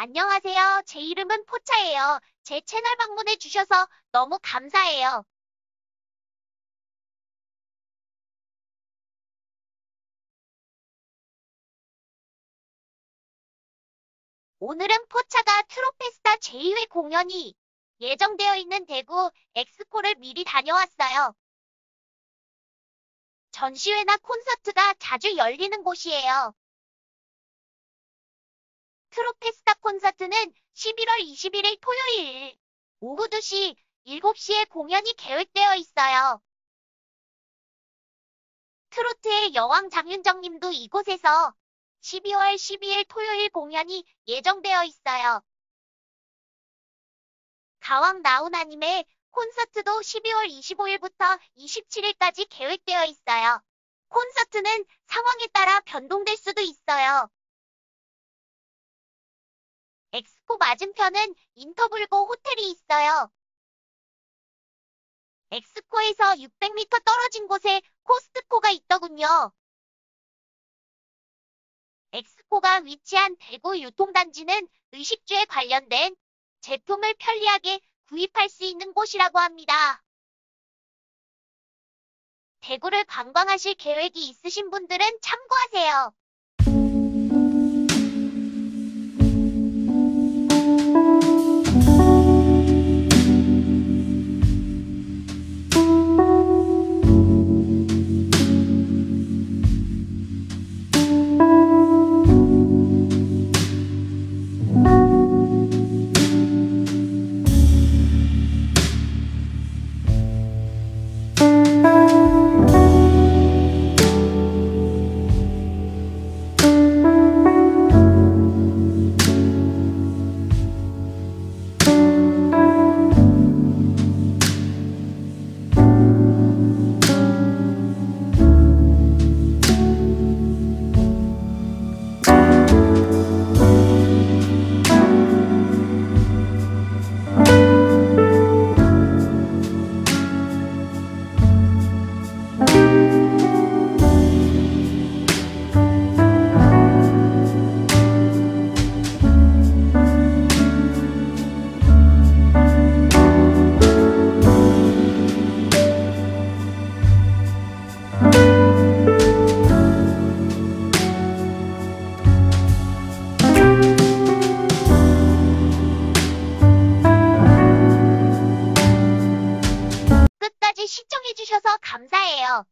안녕하세요. 제 이름은 포차예요. 제 채널 방문해 주셔서 너무 감사해요. 오늘은 포차가 트로페스타 제2회 공연이 예정되어 있는 대구 엑스코를 미리 다녀왔어요. 전시회나 콘서트가 자주 열리는 곳이에요. 트로페스타 콘서트는 11월 21일 토요일 오후 2시, 7시에 공연이 계획되어 있어요. 트로트의 여왕 장윤정 님도 이곳에서 12월 12일 토요일 공연이 예정되어 있어요. 가왕 나훈아님의 콘서트도 12월 25일부터 27일까지 계획되어 있어요. 콘서트는 상황에 따라 변동될 수도 있어요. 엑스포 맞은편은 인터블고 호텔이 있어요. 엑스코에서 600m 떨어진 곳에 코스트코가 있더군요. 엑스코가 위치한 대구 유통단지는 의식주에 관련된 제품을 편리하게 구입할 수 있는 곳이라고 합니다. 대구를 관광하실 계획이 있으신 분들은 참고하세요. 시청해주셔서 감사해요.